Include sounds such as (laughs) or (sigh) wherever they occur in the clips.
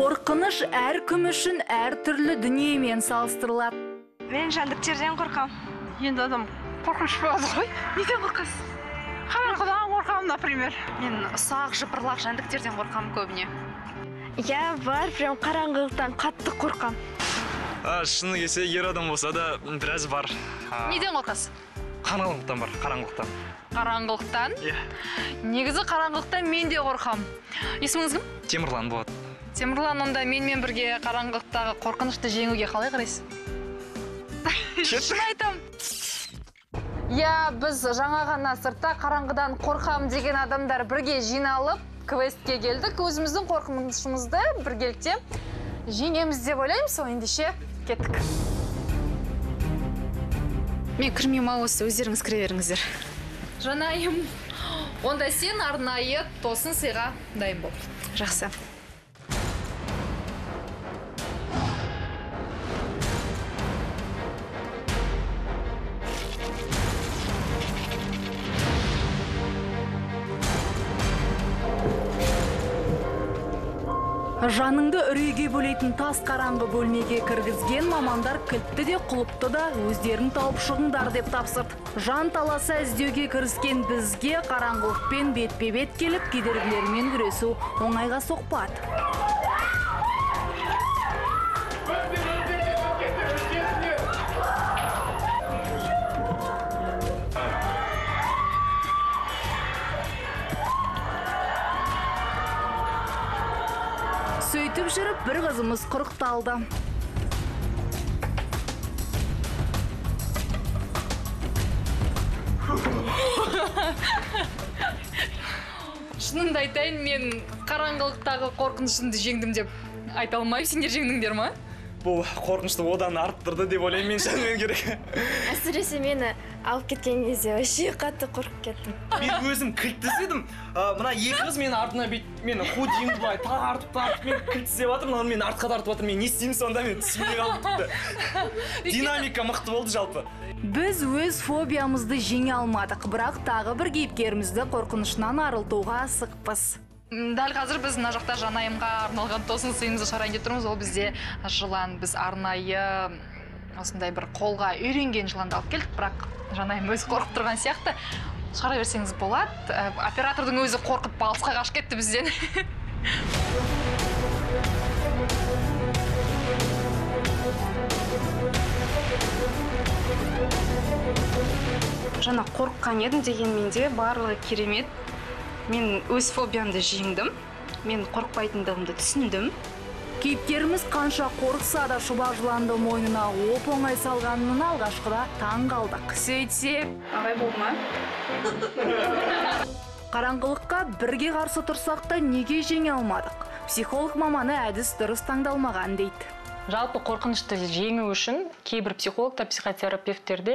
қорқыныш әркім үшін әртүрлі дүниемен салыстырылады. Мен жәндіктерден қорқам. Енді адам қорқыныш болады ғой. Неден қорқасыз қараңғыдан қорқамын например. Мен ұсақ жыпырлақ жәндіктерден қорқамын көбіне. Иә бар прям қараңғылықтан қатты қорқам. А, шыны келсе ер адам болса да біраз бар. Неден қорқасыз қараңғылықтан бар қараңғылықтан. Қараңғылықтан? Иә. Негізі қараңғылықтан мен де қорқамын есіміңіз кім? Темірлан болады темірлан онда менімен бірге қараңғылықтағы қорқынышты жеңуге қалай қарайсыз (laughs) шын айтамын иә біз жаңа ғана сыртта қараңғыдан қорқамын деген адамдар бірге жиналып квестке келдік. Өзіміздің қорқынышымызды біргелікте жеңеміз деп ойлаймыз. Ендеше кеттік. Мен кірмеймін ау осы өздеріңіз кіре беріңіздер. Жанайым онда сен арнайы тосын сыйға дайын бол. Жақсы. Жаныңды үрейге бөлейтін тас қараңғы бөлмеге кіргізген мамандар кілтті де құлыпты да өздерің тауып шығыңдар деп тапсырды. Жан таласа іздеуге кіріскен бізге қараңғылықпен бетпе бет келіп кедергілермен күресу оңайға соқпады. Сөйтіп жүріп бір қызымыз құрықталды. Шынымды айтайын мен қараңғылықтағы қорқынышымды жеңдім деп айта алмаймын. Сендер жеңдіңдер ма? Бұл қорқынышты одан арттырды деп ойлаймын мен шынымен керек. әсіресе мені алып кеткен кезде вообще қатты қорқып кеттім. Мен өзім кілт іздедім А, мына екі қыз менің артына бүйтіп мені худиімді былай тартып тартып мен кілт іздеп жатырмын мынау мені артқа тартып жатыр мен не істеймін сонда мен түсінбей қалдым тіпті. (laughs) Динамика мықты болды жалпы. Біз өз фобиямызды жеңе алмадық бірақ тағы бір кейіпкерімізді қорқынышынан арылтуға асықпыз. Дәл қазір біз мына жақта жанайымға арналған тосын сыйымызды шығарайын деп тұрмыз. Ол бізде жылан біз арнайы осындай бір қолға үйренген жыланды алып келдік. Бірақ жанайым өзі қорқып тұрған сияқты. Шығара берсеңіз болады. Ә, оператордың өзі қорқып алысқа қашып кетті бізден. (laughs) Жаңа қорыққан едім дегенмен де барлығы керемет. Мен өз фобиямды жеңдім. Мен қорықпайтындығымды түсіндім. Кейіпкеріміз қанша қорықса да шұбақ жыланды мойнына оп оңай салғанына алғашқыда таң қалдық сөйтсе ағай болды ма? (laughs) Қараңғылыққа бірге қарсы тұрсақ та неге жеңе алмадық? Психолог маманы әдіс дұрыс таңдалмаған дейді. Жалпы қорқынышты жеңу үшін кейбір психологтар психотерапевттер де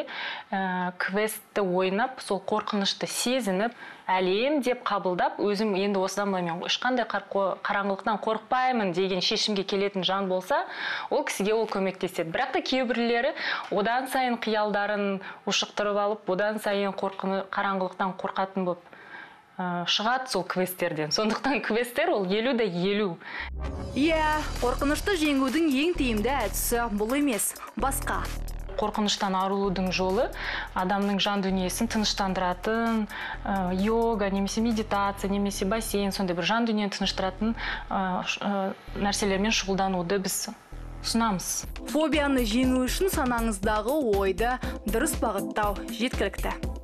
ә, квестті ойнап сол қорқынышты сезініп әлем деп қабылдап өзім енді осыдан былай мен ешқандай қараңғылықтан қорықпаймын деген шешімге келетін жан болса ол кісіге ол көмектеседі. Бірақ та кейбіреулері одан сайын қиялдарын ушықтырып алып одан сайын қорқыны қараңғылықтан қорқатын болып ә, шығады сол квесттерден сондықтан квесттер ол елу де елу. Иә қорқынышты жеңудің ең тиімді әдісі бұл емес басқа. Қорқыныштан арылудың жолы адамның жан дүниесін тыныштандыратын ә, йога немесе медитация немесе бассейн сондай бір жан дүниені тыныштыратын ә, ә, нәрселермен шұғылдануды біз ұсынамыз. Фобияны жеңу үшін санаңыздағы ойды дұрыс бағыттау жеткілікті.